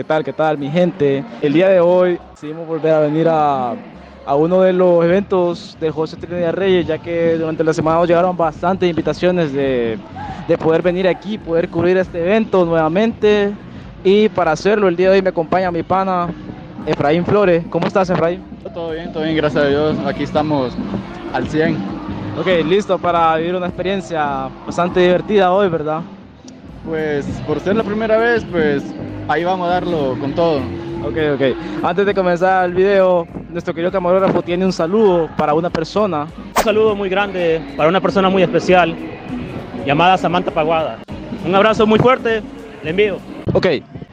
¿Qué tal? ¿Qué tal, mi gente? El día de hoy decidimos volver a venir a, a uno de los eventos de José Trinidad Reyes, ya que durante la semana nos llegaron bastantes invitaciones de, de poder venir aquí, poder cubrir este evento nuevamente. Y para hacerlo, el día de hoy me acompaña mi pana Efraín Flores. ¿Cómo estás, Efraín? Todo bien, todo bien, gracias a Dios. Aquí estamos al 100. Ok, listo para vivir una experiencia bastante divertida hoy, ¿verdad? Pues por ser la primera vez, pues ahí vamos a darlo con todo. Ok, ok. Antes de comenzar el video, nuestro querido camarógrafo tiene un saludo para una persona. Un saludo muy grande para una persona muy especial llamada Samantha Paguada. Un abrazo muy fuerte, le envío. Ok,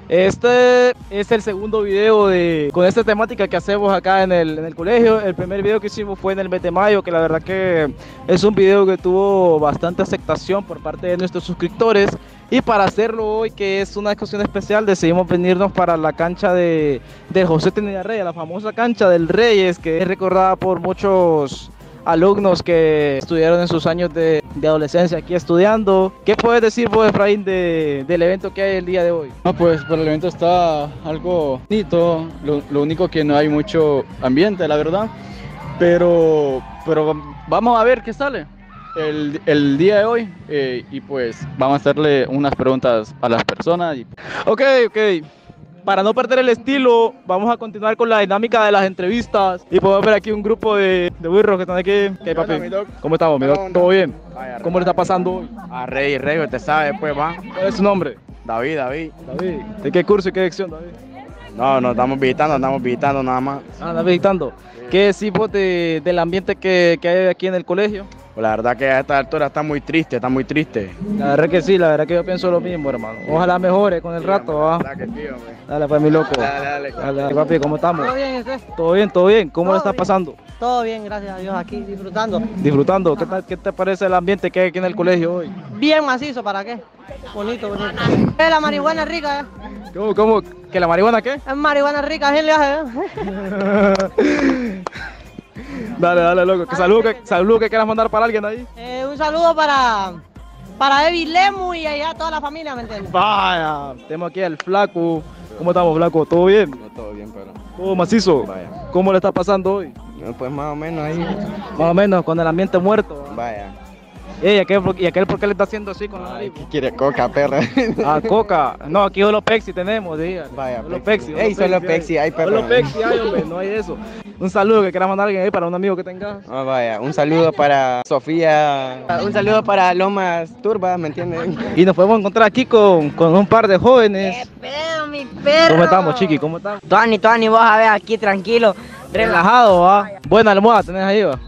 este es el segundo video de, con esta temática que hacemos acá en el, en el colegio. El primer video que hicimos fue en el mes de mayo, que la verdad que es un video que tuvo bastante aceptación por parte de nuestros suscriptores. Y para hacerlo hoy, que es una ocasión especial, decidimos venirnos para la cancha de, de José Trinidad Reyes, la famosa cancha del Reyes, que es recordada por muchos alumnos que estudiaron en sus años de, de adolescencia aquí estudiando. ¿Qué puedes decir vos, Efraín, de, del evento que hay el día de hoy? No, pues por el evento está algo bonito. Lo, lo único que no hay mucho ambiente, la verdad. Pero, pero vamos a ver qué sale el, el día de hoy. eh, y pues vamos a hacerle unas preguntas a las personas. Y, Ok, ok. Para no perder el estilo, vamos a continuar con la dinámica de las entrevistas. Y podemos ver aquí un grupo de, de burros que están aquí. ¿Qué papi? ¿Cómo estamos, mi doc? ¿Todo bien? ¿Cómo le está pasando hoy? A Rey, Rey, usted sabe, pues va. ¿Cuál es su nombre? David, David. David. ¿De qué curso y qué sección, David? No, no estamos visitando, estamos visitando nada más. Ah, anda visitando. ¿Qué decís vos de- del ambiente que, que hay aquí en el colegio? Pues la verdad que a esta altura está muy triste, está muy triste. La verdad que sí, la verdad que yo pienso lo mismo, hermano. Ojalá mejore con el rato, ¿va? La que sí. Dale, pues, mi loco. Dale, dale. Dale, dale, papi, ¿cómo estamos? Todo bien, ¿usted? ¿Todo bien? ¿Todo bien? ¿Cómo le Todo está bien. pasando? Todo bien, gracias a Dios, aquí disfrutando. Disfrutando. ¿Qué, tal- qué te parece el ambiente que hay aquí en el colegio hoy? Bien macizo, ¿para qué? Bonito, bonito. La marihuana es rica, ¿eh? ¿Cómo, cómo? ¿Que la marihuana qué? Es marihuana rica, ¿quién le hace? eh? dale, dale, loco. ¿Qué saludo que, saludo que quieras mandar para alguien ahí? Eh, un saludo para, para Evi Lemu y allá toda la familia, ¿me entiendes? Vaya, tenemos aquí al flaco. ¿Cómo estamos, flaco? ¿Todo bien? No todo bien, pero. ¿Todo macizo? Vaya. ¿Cómo le está pasando hoy? No, pues más o menos ahí. Más o menos, con el ambiente muerto. Vaya. Ey, ¿y aquel, por- ¿y aquel por qué le está haciendo así con la nariz? ¿Qué quiere coca, perra? Ah, coca. No, aquí solo Pepsi tenemos, diga. Vaya, Solo Pepsi. Pepsi. Ey, solo Pepsi hay, Pepsi hay, hombre, no hay eso. Un saludo que quieras mandar a alguien ahí para un amigo que tengas. Ah, vaya, un saludo para Sofía. Un saludo para Lomas Turba, ¿me entienden? Y nos podemos encontrar aquí con, con un par de jóvenes. pedo, mi perro! ¿Cómo estamos, chiqui? ¿Cómo estamos? Tuani, Tuani, vos a ver aquí tranquilo, Relajado, va. Buena almohada tenés ahí, va.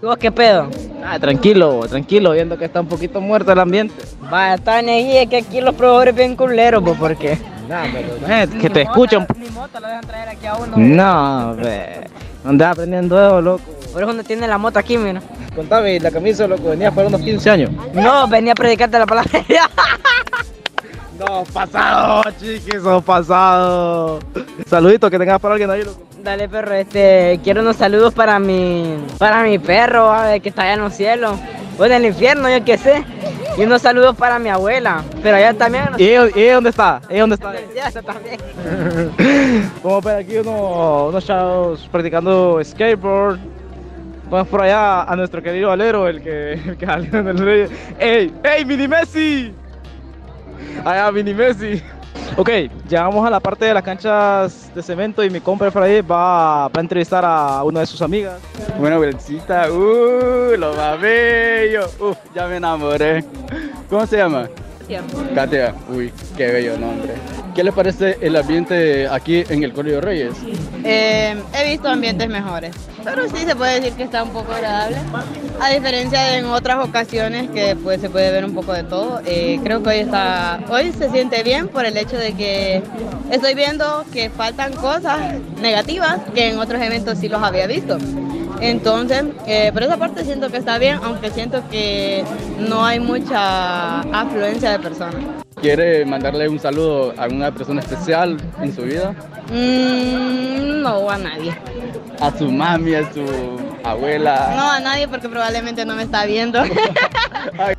¿Y vos qué pedo? Ah, tranquilo, tranquilo, viendo que está un poquito muerto el ambiente. Vaya, Tuani, ahí es que aquí los profesores bien culeros, pues, ¿por Nah, pero, eh, que te escuchan. Ni moto lo dejan traer aquí a uno. No, ve. Andás aprendiendo eso, loco. Por eso no tiene la moto aquí, mira. Contame, la camisa, loco, venía para unos 15 años. No, venía a predicarte la palabra. No, pasado, chiquis, sos pasado. Saludito que tengas para alguien ahí, loco. Dale perro, este, quiero unos saludos para mi, para mi perro, a ver, que está allá en los cielos, o en el infierno, yo qué sé. Y unos saludos para mi abuela, pero allá también. ¿Y ella, y dónde está? ¿Ella dónde está? Ya, eso también. Vamos ver aquí unos, unos chavos practicando skateboard. Vamos por allá a nuestro querido Valero, el que, el que salió en el rey. ¡Ey! ¡Ey, Mini Messi! Allá, Mini Messi. Ok, llegamos a la parte de las canchas de cemento y mi compa Efraín va, va a entrevistar a una de sus amigas. Bueno, Belcita, uh, lo más bello. Ya me enamoré. ¿Cómo se llama? Katia. Uy, qué bello nombre. ¿Qué le parece el ambiente aquí en el Colegio Reyes? Eh, he visto ambientes mejores, pero sí se puede decir que está un poco agradable. A diferencia de en otras ocasiones que pues se puede ver un poco de todo, eh, creo que hoy está, hoy se siente bien por el hecho de que estoy viendo que faltan cosas negativas que en otros eventos sí los había visto. Entonces, eh, por esa parte siento que está bien, aunque siento que no hay mucha afluencia de personas. ¿Quiere mandarle un saludo a alguna persona especial en su vida? Mm, no a nadie. A su mami, a su abuela. No a nadie porque probablemente no me está viendo.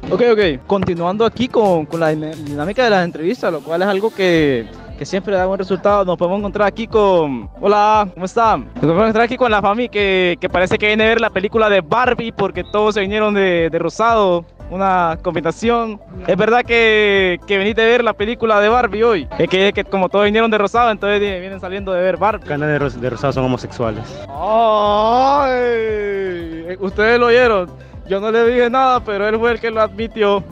Ok, ok. Continuando aquí con, con la dinámica de las entrevistas, lo cual es algo que, que siempre da buen resultado. Nos podemos encontrar aquí con... Hola, ¿cómo están? Nos podemos encontrar aquí con la familia que, que parece que viene a ver la película de Barbie porque todos se vinieron de, de rosado. Una combinación. Es verdad que, que veniste a ver la película de Barbie hoy. Es que, que como todos vinieron de rosado, entonces vienen saliendo de ver Barbie. De, ros- de rosado son homosexuales. Ay, ustedes lo oyeron. Yo no le dije nada, pero él fue el que lo admitió.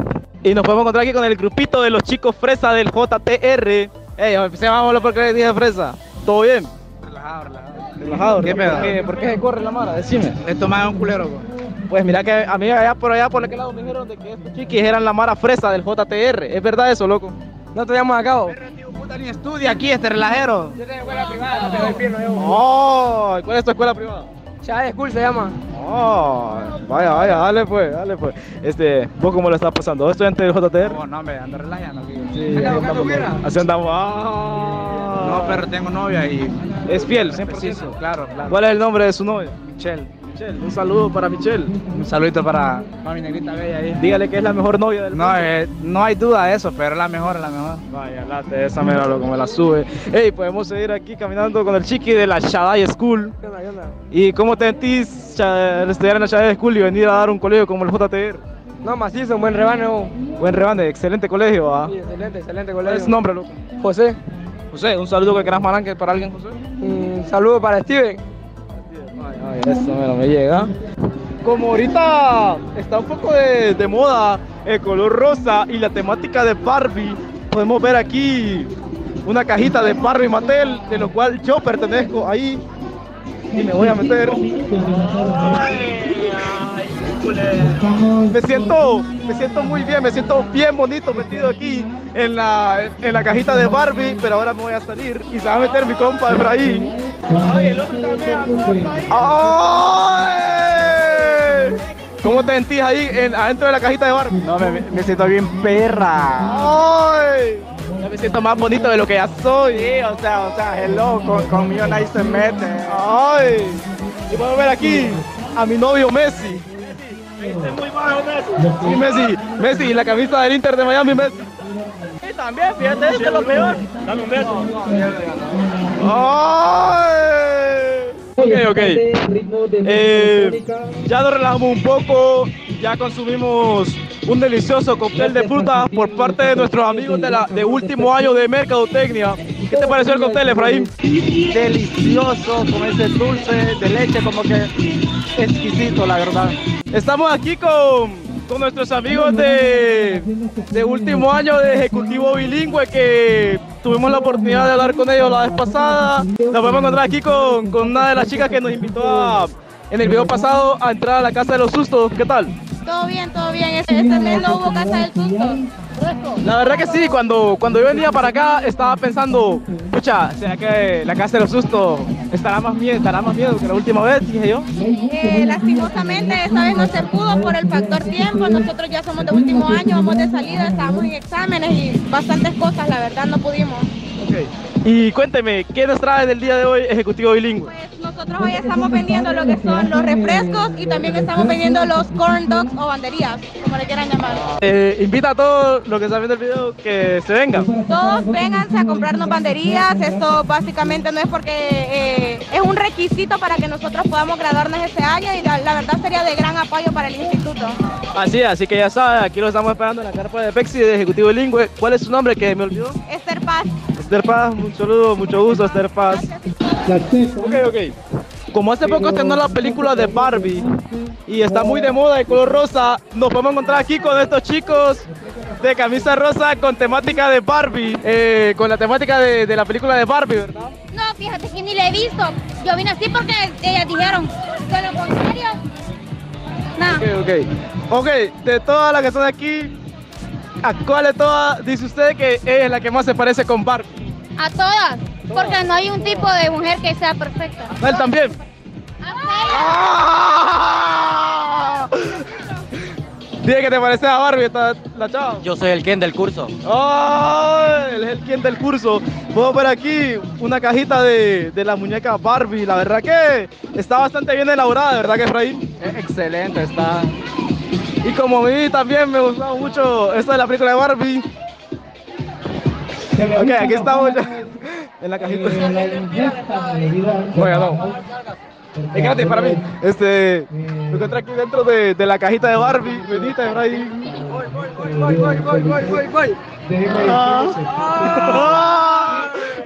Y nos podemos encontrar aquí con el grupito de los chicos fresa del JTR. Ey, empecemos porque le dije fresa. ¿Todo bien? Relajado, relajado. Relajado. ¿Qué pedo? ¿Por qué, por qué se corre la mara? Decime. Esto más es un culero, po. Pues mira que a mí allá por allá, por aquel lado, me dijeron de que estos chiquis eran la mara fresa del JTR. ¿Es verdad eso, loco? No te llamas a cabo. Puta, ni estudia aquí este relajero. Yo tengo escuela privada, no te doy pie, no yo. Oh, ¿Cuál es tu escuela privada? Chávez School se llama. Oh, vaya, vaya, dale pues, dale pues. Este, ¿vos cómo lo estás pasando? ¿Vos estudiante del JTR? Oh, no, me ando relajando aquí. Sí, así andamos. Ah. No, pero tengo novia y. Es fiel, 100%. Preciso, claro, claro. ¿Cuál es el nombre de su novia? Michelle. Michelle. Un saludo para Michelle. Un saludito para mami negrita bella ahí. Dígale que es la mejor novia del No, eh, no hay duda de eso, pero es la mejor, es la mejor. Vaya, late, esa mera loco, me la sube. Ey, podemos seguir aquí caminando con el chiqui de la Shaddai School. ¿Qué onda, qué onda? ¿Y cómo te sentís al estudiar en la Shaddai School y venir a dar un colegio como el JTR? No, macizo, un buen rebano. Buen rebande, excelente colegio, ¿ah? Sí, excelente, excelente ¿Cuál colegio. es su nombre, loco? José. José, un saludo que quieras malanque para alguien, José. Un saludo para Steven. Ay, me llega. Como ahorita está un poco de, de moda el color rosa y la temática de Barbie, podemos ver aquí una cajita de Barbie Mattel, de lo cual yo pertenezco ahí y me voy a meter. Me siento, me siento muy bien, me siento bien bonito metido aquí en la, en la cajita de Barbie, pero ahora me voy a salir y se va a meter mi compa Efraín. ¡Ay! ¿Cómo te sentís ahí en- adentro de la cajita de Barbie? No, me, me siento bien perra. ¡Ay! Ya me siento más bonito de lo que ya soy. Sí, o sea, o sea, hello, con, conmigo nadie se mete. ¡Ay! Y podemos ver aquí a mi novio Messi. Sí, Messi. Messi, la camisa del Inter de Miami, Messi. Y también, fíjate, esto es lo peor. Dame un beso. ¡Ay! Ok, ok. Eh, ya nos relajamos un poco, ya consumimos un delicioso cóctel de fruta por parte de nuestros amigos de, la, de último año de Mercadotecnia. ¿Qué te pareció el cóctel, Efraín? Delicioso, con ese dulce de leche, como que exquisito, la verdad. Estamos aquí con, con nuestros amigos de, de último año de Ejecutivo Bilingüe que tuvimos la oportunidad de hablar con ellos la vez pasada. Nos podemos encontrar aquí con, con una de las chicas que nos invitó a, en el video pasado a entrar a la Casa de los Sustos. ¿Qué tal? Todo bien, todo bien. Este, este mes no hubo casa del susto. La verdad que sí, cuando, cuando yo venía para acá estaba pensando, pucha, ¿será que la Casa de los Sustos estará más miedo, estará más miedo que la última vez? Dije yo. Eh, lastimosamente esta vez no se pudo por el factor tiempo. Nosotros ya somos de último año, vamos de salida, estábamos en exámenes y bastantes cosas, la verdad no pudimos. Ok. Y cuénteme, ¿qué nos trae del día de hoy Ejecutivo Bilingüe? Pues nosotros hoy estamos vendiendo lo que son los refrescos y también estamos vendiendo los corn dogs o banderías, como le quieran llamar. Eh, invita a todos los que están viendo el video que se vengan. Todos vénganse a comprarnos banderías. Esto básicamente no es porque eh, es un requisito para que nosotros podamos graduarnos este año y la, la verdad sería de gran apoyo para el instituto. Así, así que ya saben, aquí lo estamos esperando en la carpa de Pexi de Ejecutivo Bilingüe. ¿Cuál es su nombre que me olvidó? Esther Paz. Esther Paz, un saludo, mucho gusto, Esther Paz. Ok, ok. Como hace poco estrenó la película de Barbie y está muy de moda de color rosa, nos podemos encontrar aquí con estos chicos de camisa rosa con temática de Barbie, eh, con la temática de, de la película de Barbie, ¿verdad? No, fíjate que ni la he visto. Yo vine así porque ellas dijeron. De lo contrario, nada. Ok, ok. Ok, de todas las que están aquí, ¿a cuál de todas dice usted que es la que más se parece con Barbie? A todas. Porque no hay un tipo de mujer que sea perfecta. ¿A él también? ¡Ah! Dije que te parece a Barbie esta, la chava. Yo soy el Ken del curso. ¡Ay! Él es el quien del curso. Puedo ver aquí una cajita de, de la muñeca Barbie. La verdad que está bastante bien elaborada, ¿verdad que Efraín? Excelente, está. Y como a mí también me gustaba mucho esto de la película de Barbie. Ok, aquí estamos ya. en la cajita. Bueno, no. Es gratis para mí. Este, lo encontré aquí dentro de, de la cajita de Barbie. Bendita, Efraín. Voy, voy, voy, voy, voy, voy, voy, voy. Ah,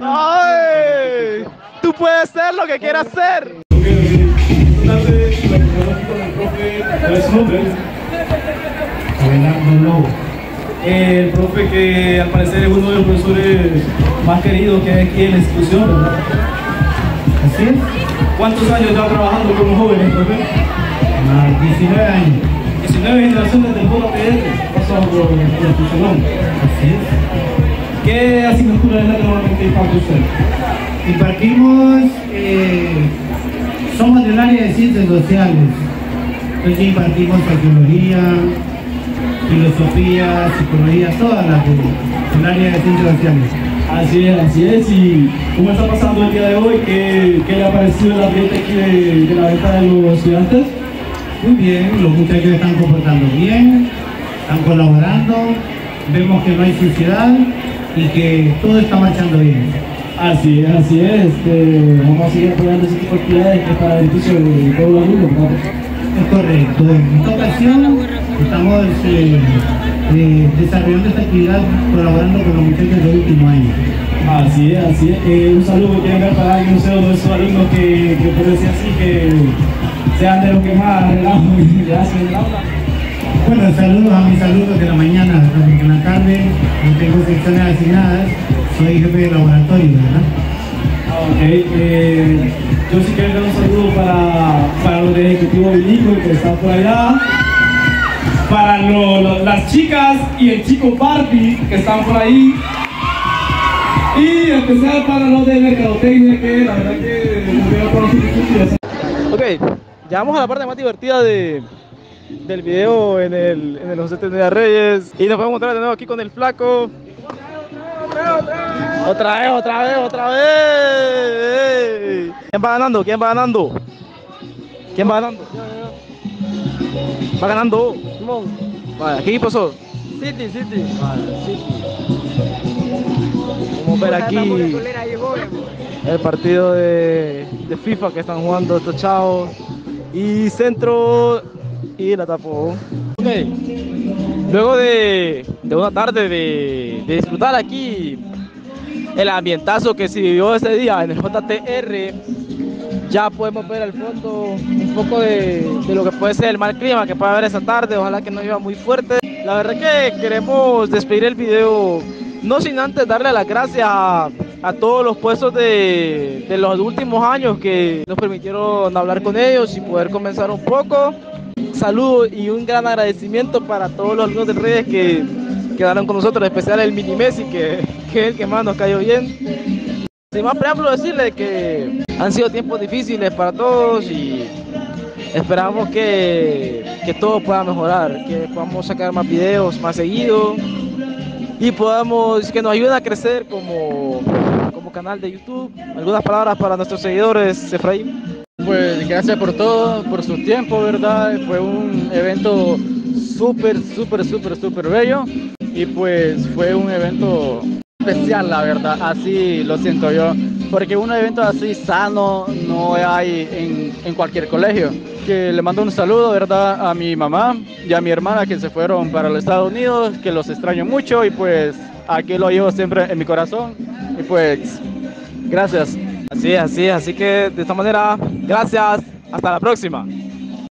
¡Ay! Tú puedes ser lo que quieras ser. El profe que al parecer es uno de los profesores más queridos que hay aquí en la institución, ¿verdad? ¿Así es? ¿Cuántos años ya trabajando como jóvenes, profe? 19 años. 19 generaciones del pueblo PR pasado por, por la institución. Así es. ¿Qué asignatura es la que normalmente imparte usted? Impartimos, eh, somos del área de ciencias sociales. Entonces impartimos sociología, filosofía, psicología, todas las del área de ciencias sociales. Así es, así es. ¿Y cómo está pasando el día de hoy? ¿Qué, qué le ha parecido el ambiente aquí de, de la venta de los estudiantes? Muy bien, los muchachos están comportando bien, están colaborando, vemos que no hay suciedad y que todo está marchando bien. Así es, así es. Este, vamos a seguir apoyando ese tipo de actividades que es para el beneficio de todos los alumnos. Es correcto. En esta ocasión estamos eh, eh, desarrollando esta actividad colaborando con los muchachos del último año. Así es, así es. Eh, un saludo que quieren ver para alguien, sé, uno de esos alumnos que, que por decir así, que sean de los que más relajo le hacen en el aula. Bueno, saludos a mis alumnos de la mañana, en la tarde no tengo secciones asignadas, soy jefe de laboratorio, ¿verdad? Ok, eh, yo sí quiero dar un saludo para, para los de Ejecutivo Bilingüe que están por allá, para lo- lo- las chicas y el chico Barbie que están por ahí, y especial para los de Mercadotecnia que la verdad que sus Ok, llegamos a la parte más divertida de, del video en el, en el José Reyes. Y nos podemos encontrar de nuevo aquí con el flaco. Otra vez, otra vez, otra vez. ¿Quién va ganando? ¿Quién va ganando? ¿Quién va ganando? Va ganando. Vale, ¿qué equipo sos? City, City. Vale, City. Vamos a ver aquí el partido de, de FIFA que están jugando estos chavos. Y centro y la tapó. Ok. Luego de, de una tarde de, de disfrutar aquí el ambientazo que se vivió ese día en el JTR, ya podemos ver al fondo un poco de, de lo que puede ser el mal clima que puede haber esa tarde. Ojalá que no llueva muy fuerte. La verdad que queremos despedir el video no sin antes darle las gracias a, a todos los puestos de, de los últimos años que nos permitieron hablar con ellos y poder comenzar un poco. Saludos y un gran agradecimiento para todos los alumnos de redes que quedaron con nosotros, en especial el Mini Messi, que, que el que más nos cayó bien. Sin más preámbulo, decirle que han sido tiempos difíciles para todos y esperamos que, que todo pueda mejorar, que podamos sacar más videos más seguido y podamos que nos ayuden a crecer como, como canal de YouTube. Algunas palabras para nuestros seguidores, Efraín. Pues gracias por todo, por su tiempo, ¿verdad? Fue un evento súper, súper, súper, súper bello y pues fue un evento especial, la verdad, así lo siento yo, porque un evento así sano no hay en, en cualquier colegio. Que le mando un saludo, ¿verdad? A mi mamá y a mi hermana que se fueron para los Estados Unidos, que los extraño mucho y pues aquí lo llevo siempre en mi corazón y pues gracias. Así así así que de esta manera, gracias, hasta la próxima.